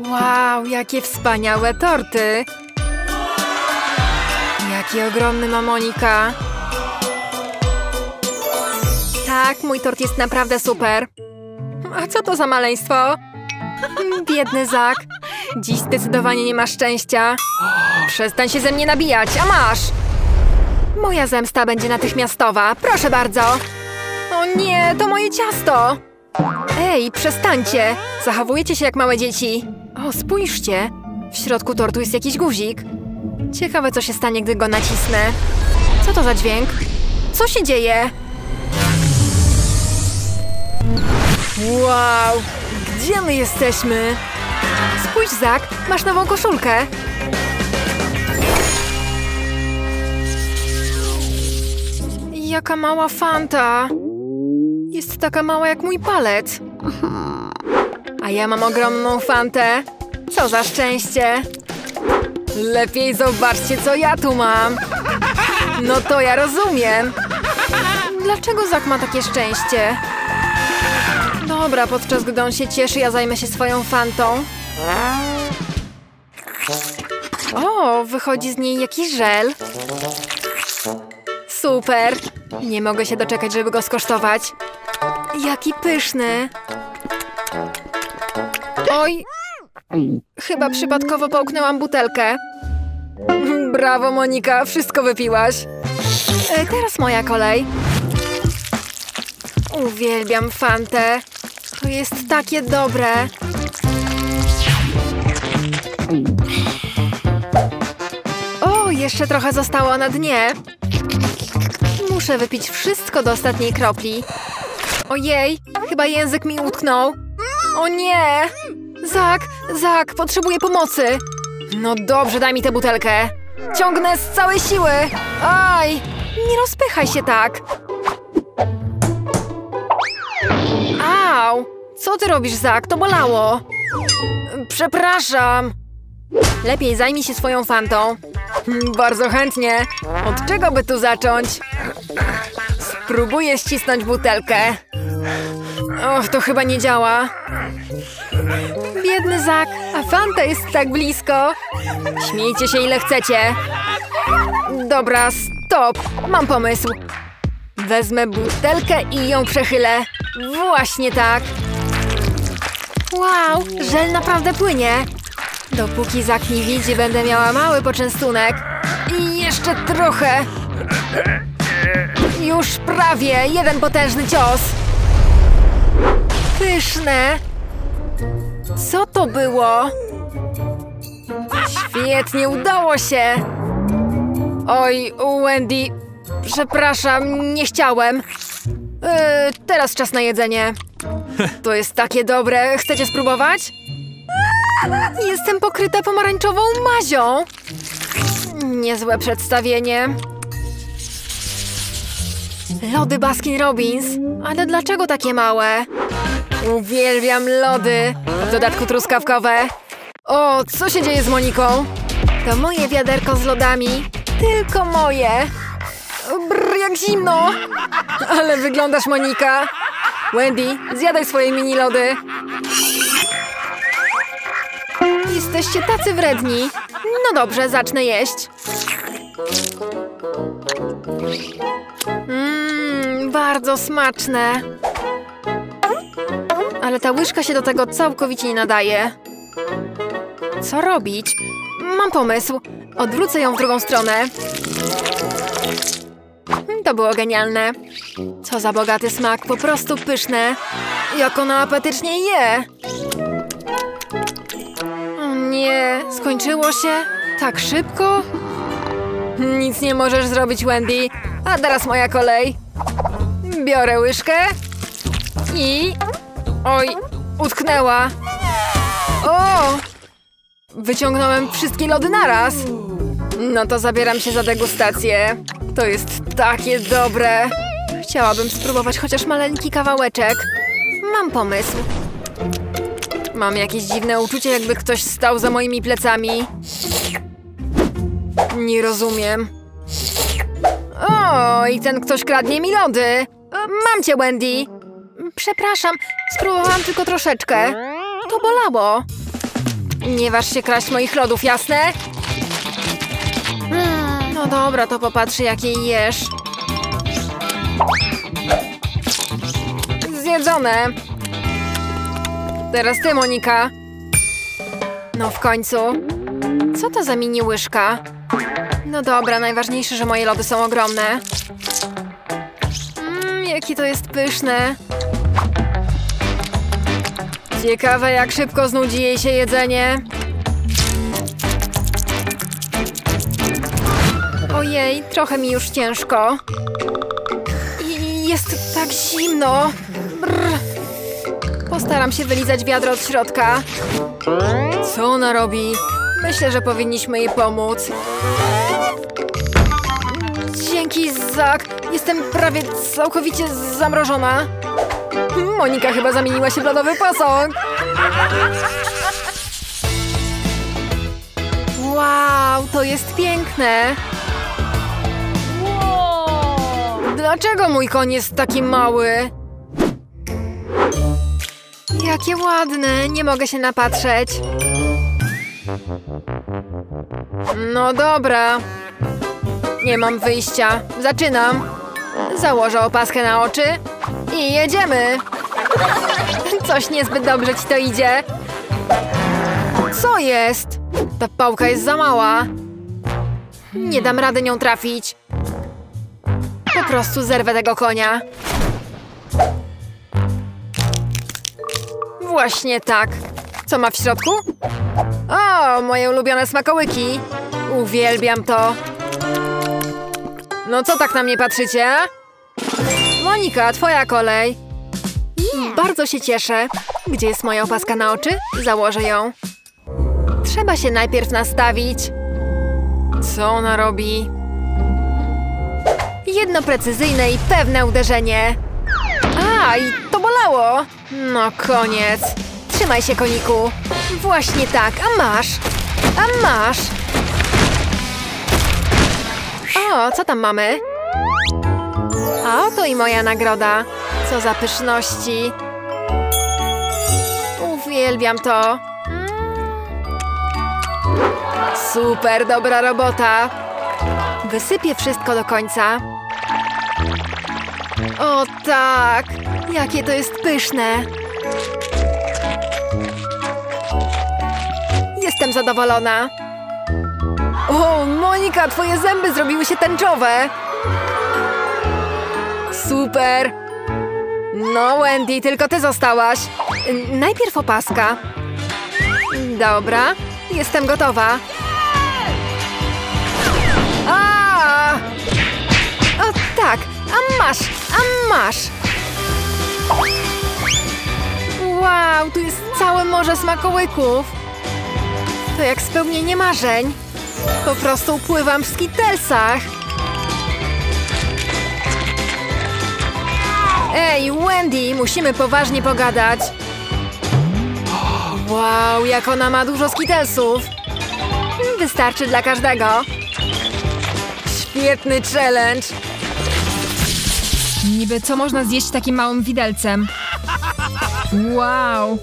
Wow, jakie wspaniałe torty! Jaki ogromny ma Monika! Tak, mój tort jest naprawdę super. A co to za maleństwo? Biedny Zak. Dziś zdecydowanie nie ma szczęścia. Przestań się ze mnie nabijać, a masz! Moja zemsta będzie natychmiastowa, proszę bardzo. O nie, to moje ciasto! Ej, przestańcie! Zachowujecie się jak małe dzieci. O, spójrzcie! W środku tortu jest jakiś guzik. Ciekawe, co się stanie, gdy go nacisnę. Co to za dźwięk? Co się dzieje? Wow! Gdzie my jesteśmy? Spójrz, Zak, masz nową koszulkę. Jaka mała fanta. Jest taka mała jak mój palec. A ja mam ogromną fantę. Co za szczęście. Lepiej zobaczcie, co ja tu mam. No to ja rozumiem. Dlaczego Zak ma takie szczęście? Dobra, podczas gdy on się cieszy, ja zajmę się swoją fantą. O, wychodzi z niej jakiś żel. Super! Nie mogę się doczekać, żeby go skosztować. Jaki pyszny! Oj! Chyba przypadkowo połknęłam butelkę. Brawo, Monika, wszystko wypiłaś. E, teraz moja kolej. Uwielbiam fantę. To jest takie dobre. O, jeszcze trochę zostało na dnie. Muszę wypić wszystko do ostatniej kropli. Ojej, chyba język mi utknął. O nie! Zak, Zak, potrzebuję pomocy. No dobrze, daj mi tę butelkę. Ciągnę z całej siły. Aj, nie rozpychaj się tak. Au! Co ty robisz, Zak? To bolało. Przepraszam. Lepiej zajmij się swoją fantą. Hmm, Bardzo chętnie. Od czego by tu zacząć? Spróbuję ścisnąć butelkę. Och, to chyba nie działa. Biedny Zak, a fanta jest tak blisko. Śmiejcie się ile chcecie. Dobra, stop. Mam pomysł. Wezmę butelkę i ją przechylę. Właśnie tak. Wow, żel naprawdę płynie. Dopóki Zak nie widzi, będę miała mały poczęstunek. I jeszcze trochę. Już prawie. Jeden potężny cios. Pyszne. Co to było? Świetnie, udało się. Oj, Wendy, przepraszam, nie chciałem. Yy, teraz czas na jedzenie. To jest takie dobre. Chcecie spróbować? Jestem pokryta pomarańczową mazią. Niezłe przedstawienie. Lody Baskin Robbins. Ale dlaczego takie małe? Uwielbiam lody. Dodatku truskawkowe. O, co się dzieje z Moniką? To moje wiaderko z lodami. Tylko moje. Brr, jak zimno. Ale wyglądasz, Monika. Wendy, zjadaj swoje mini lody. Jesteście tacy wredni. No dobrze, zacznę jeść. Mmm, bardzo smaczne. Ale ta łyżka się do tego całkowicie nie nadaje. Co robić? Mam pomysł. Odwrócę ją w drugą stronę. To było genialne. Co za bogaty smak, po prostu pyszne. Jak ona apetycznie je. O nie, skończyło się? Tak szybko? Nic nie możesz zrobić, Wendy. A teraz moja kolej. Biorę łyżkę i... Oj, utknęła. O! Wyciągnąłem wszystkie lody naraz. No to zabieram się za degustację. To jest takie dobre. Chciałabym spróbować chociaż maleńki kawałeczek. Mam pomysł. Mam jakieś dziwne uczucie, jakby ktoś stał za moimi plecami. Nie rozumiem. O, i ten ktoś kradnie mi lody. Mam cię, Wendy. Przepraszam, spróbowałam tylko troszeczkę. To bolało. Nie waż się kraść moich lodów, jasne? No dobra, to popatrzę, jakie jesz. Zjedzone. Teraz ty, Monika. No w końcu. Co to za mini łyżka? No dobra, najważniejsze, że moje lody są ogromne. Mmm, jakie to jest pyszne. Ciekawe, jak szybko znudzi jej się jedzenie. Ojej, trochę mi już ciężko. I jest tak zimno. Brr. Postaram się wylizać wiadro od środka. Co ona robi? Myślę, że powinniśmy jej pomóc. Dzięki, Zak. Jestem prawie całkowicie zamrożona. Monika chyba zamieniła się w lodowy posąg. Wow, to jest piękne. Dlaczego mój koń jest taki mały? Jakie ładne, nie mogę się napatrzeć. No dobra. Nie mam wyjścia. Zaczynam. Założę opaskę na oczy i jedziemy. Coś niezbyt dobrze ci to idzie. Co jest? Ta pałka jest za mała. Nie dam rady nią trafić. Po prostu zerwę tego konia. Właśnie tak. Co ma w środku? O, moje ulubione smakołyki. Uwielbiam to. No co tak na mnie patrzycie? Monika, twoja kolej. Bardzo się cieszę. Gdzie jest moja opaska na oczy? Założę ją. Trzeba się najpierw nastawić. Co ona robi? Jedno precyzyjne i pewne uderzenie. A, i to bolało. No koniec. Trzymaj się, koniku. Właśnie tak, a masz. A masz. O, co tam mamy? A oto i moja nagroda. Co za pyszności. Uwielbiam to. Super, dobra robota. Wysypię wszystko do końca. O tak! Jakie to jest pyszne! Jestem zadowolona. O, Monika, twoje zęby zrobiły się tęczowe! Super! No, Wendy, tylko ty zostałaś. Najpierw opaska. Dobra, jestem gotowa. A! O tak, a masz, a masz. Wow, tu jest całe morze smakołyków. To jak spełnienie marzeń. Po prostu pływam w skitelsach. Ej, Wendy, musimy poważnie pogadać. Wow, jak ona ma dużo skitelsów. Wystarczy dla każdego. Świetny challenge. Niby co można zjeść takim małym widelcem? Wow!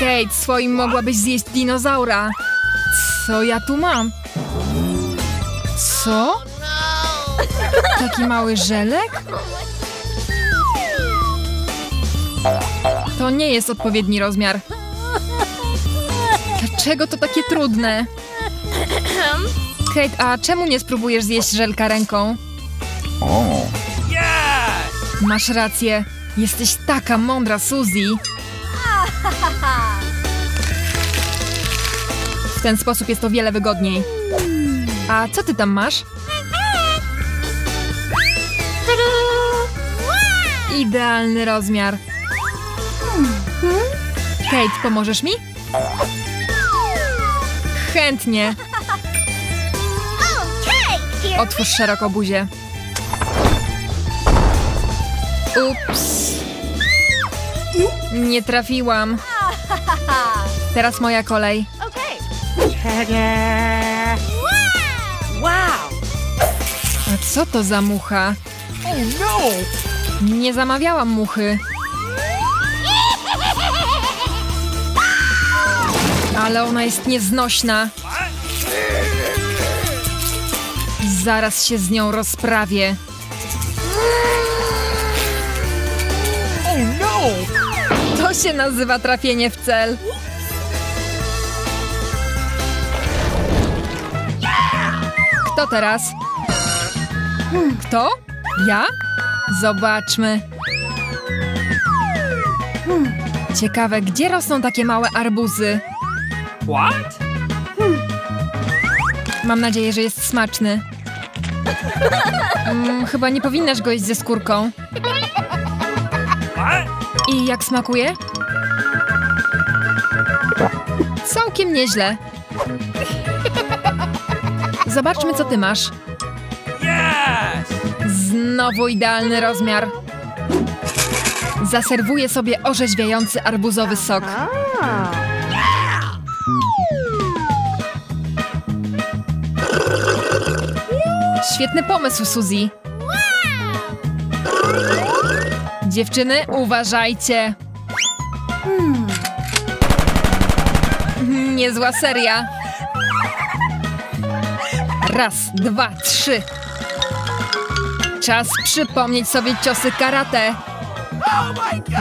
Kate, swoim mogłabyś zjeść dinozaura. Co ja tu mam? Co? Taki mały żelek? To nie jest odpowiedni rozmiar. Dlaczego to takie trudne? Kate, a czemu nie spróbujesz zjeść żelka ręką? Masz rację. Jesteś taka mądra, Suzy. W ten sposób jest o wiele wygodniej. A co ty tam masz? Idealny rozmiar. Kate, pomożesz mi? Chętnie. Otwórz szeroko buzię. Ups. Nie trafiłam. Teraz moja kolej. A co to za mucha? Nie zamawiałam muchy. Ale ona jest nieznośna. Zaraz się z nią rozprawię. To się nazywa trafienie w cel. Kto teraz? Kto? Ja? Zobaczmy. Ciekawe, gdzie rosną takie małe arbuzy? What? Mam nadzieję, że jest smaczny. Mm, chyba nie powinnaś go jeść ze skórką. I jak smakuje? Całkiem nieźle. Zobaczmy, co ty masz. Znowu idealny rozmiar. Zaserwuję sobie orzeźwiający arbuzowy sok. Świetny pomysł, Suzy. Dziewczyny, uważajcie. Niezła seria. Raz, dwa, trzy. Czas przypomnieć sobie ciosy karate.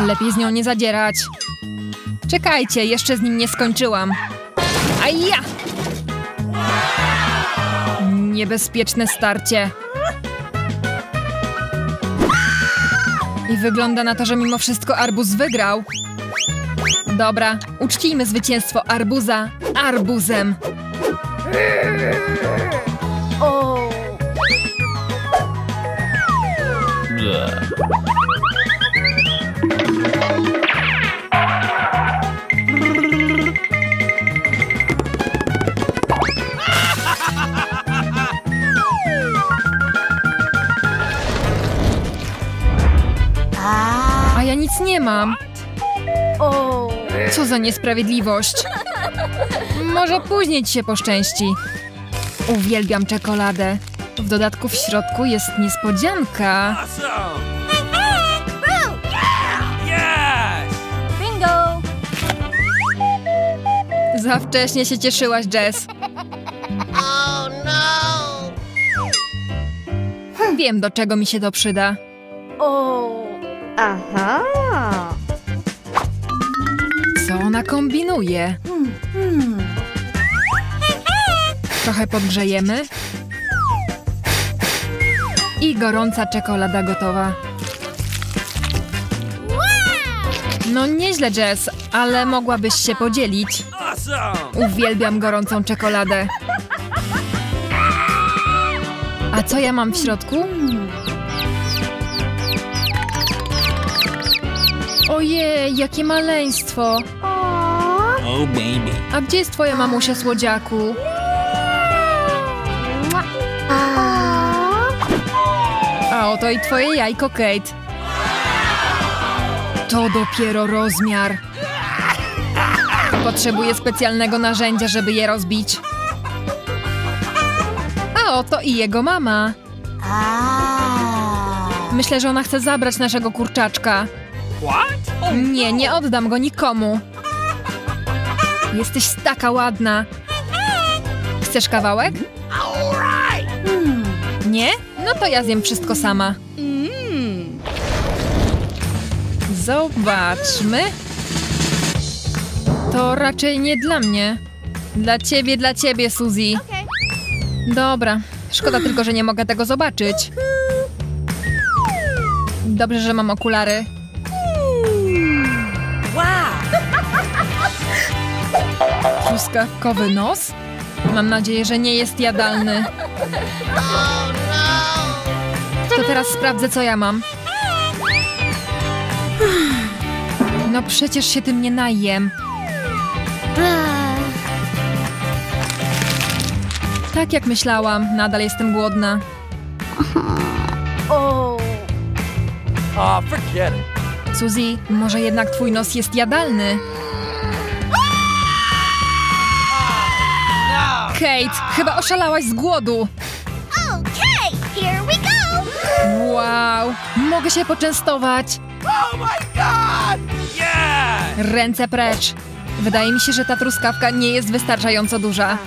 Lepiej z nią nie zadzierać. Czekajcie, jeszcze z nim nie skończyłam. A ja! Niebezpieczne starcie. I wygląda na to, że mimo wszystko Arbuz wygrał. Dobra, uczcijmy zwycięstwo Arbuza arbuzem. Nic nie mam. Co za niesprawiedliwość. Może później ci się poszczęści. Uwielbiam czekoladę. W dodatku w środku jest niespodzianka. Bingo! Za wcześnie się cieszyłaś, Jess. Wiem, do czego mi się to przyda. Aha! Co ona kombinuje? Trochę podgrzejemy. I gorąca czekolada gotowa. No nieźle, Jess, ale mogłabyś się podzielić. Uwielbiam gorącą czekoladę. A co ja mam w środku? Ojej, jakie maleństwo! Oh, baby. A gdzie jest twoja mamusia, słodziaku? A oto i twoje jajko, Kate. To dopiero rozmiar. Potrzebuję specjalnego narzędzia, żeby je rozbić. A oto i jego mama. Myślę, że ona chce zabrać naszego kurczaczka. What? Nie, nie oddam go nikomu. Jesteś taka ładna. Chcesz kawałek? Nie? No to ja zjem wszystko sama. Zobaczmy. To raczej nie dla mnie. Dla ciebie, dla ciebie, Suzy. Dobra. Szkoda tylko, że nie mogę tego zobaczyć. Dobrze, że mam okulary. Truskawkowy nos? Mam nadzieję, że nie jest jadalny. To teraz sprawdzę, co ja mam. No przecież się tym nie najem. Tak jak myślałam, nadal jestem głodna. It. Suzy, może jednak twój nos jest jadalny? Kate, chyba oszalałaś z głodu. Okay, here we go! Wow, mogę się poczęstować. Oh my god! Yes! Ręce precz. Wydaje mi się, że ta truskawka nie jest wystarczająco duża.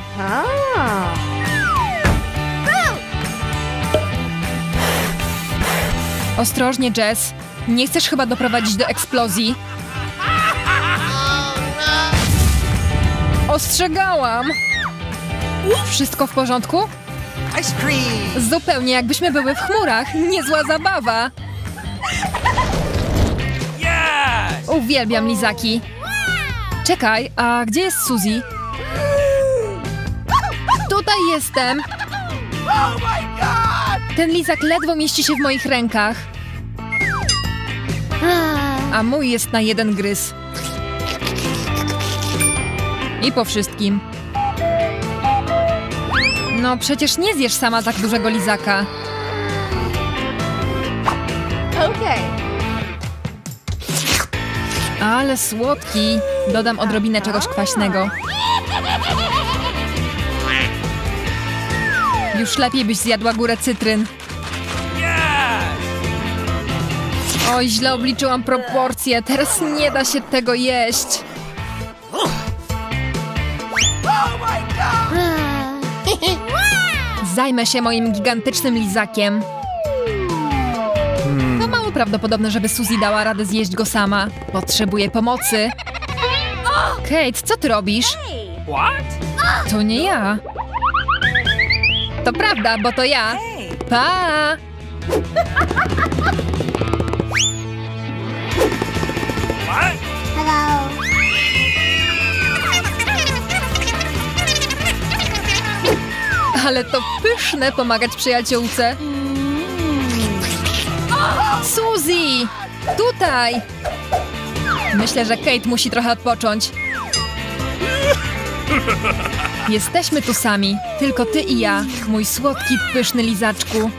Ostrożnie, Jess. Nie chcesz chyba doprowadzić do eksplozji. Ostrzegałam! Wszystko w porządku? Ice cream. Zupełnie jakbyśmy były w chmurach. Niezła zabawa. Yes. Uwielbiam lizaki. Czekaj, a gdzie jest Suzy? Tutaj jestem. Oh. Ten lizak ledwo mieści się w moich rękach, a mój jest na jeden gryz. I po wszystkim. No przecież nie zjesz sama tak dużego lizaka. Okay. Ale słodki. Dodam odrobinę czegoś kwaśnego. Już lepiej byś zjadła górę cytryn. Oj, źle obliczyłam proporcje. Teraz nie da się tego jeść. Zajmę się moim gigantycznym lizakiem. To mało prawdopodobne, żeby Suzy dała radę zjeść go sama. Potrzebuję pomocy. Kate, co ty robisz? What? To nie ja. To prawda, bo to ja. Pa! Ale to pyszne pomagać przyjaciółce. Suzy! Tutaj! Myślę, że Kate musi trochę odpocząć. Jesteśmy tu sami. Tylko ty i ja, mój słodki, pyszny lizaczku.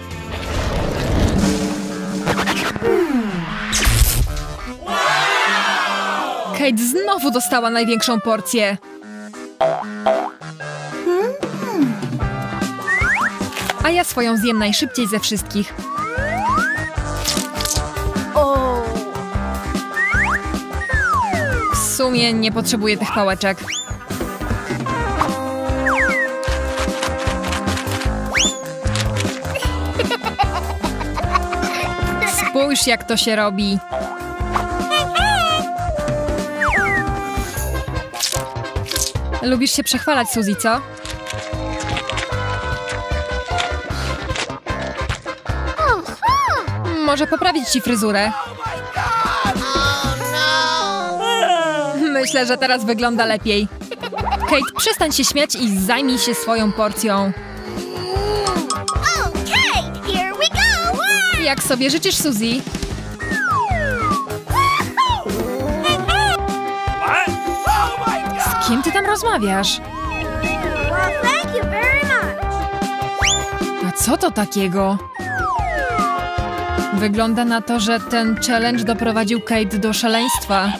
Kate znowu dostała największą porcję. A ja swoją zjem najszybciej ze wszystkich. W sumie nie potrzebuję tych pałeczek. Spójrz, jak to się robi. Lubisz się przechwalać, Suzy, co? Może poprawić ci fryzurę. Myślę, że teraz wygląda lepiej. Kate, przestań się śmiać i zajmij się swoją porcją. Jak sobie życzysz, Suzy? Z kim ty tam rozmawiasz? A co to takiego? Wygląda na to, że ten challenge doprowadził Kate do szaleństwa.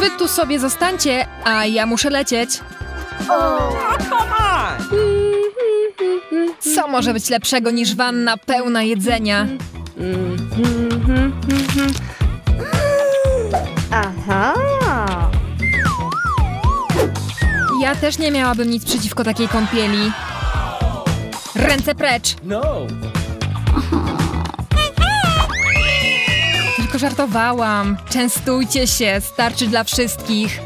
Wy tu sobie zostańcie, a ja muszę lecieć. Co może być lepszego niż wanna pełna jedzenia? Aha. Ja też nie miałabym nic przeciwko takiej kąpieli. Ręce precz! No. Tylko żartowałam. Częstujcie się, starczy dla wszystkich.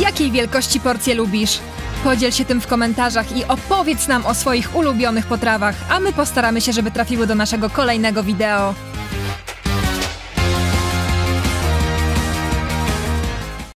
Jakiej wielkości porcje lubisz? Podziel się tym w komentarzach i opowiedz nam o swoich ulubionych potrawach, a my postaramy się, żeby trafiły do naszego kolejnego wideo.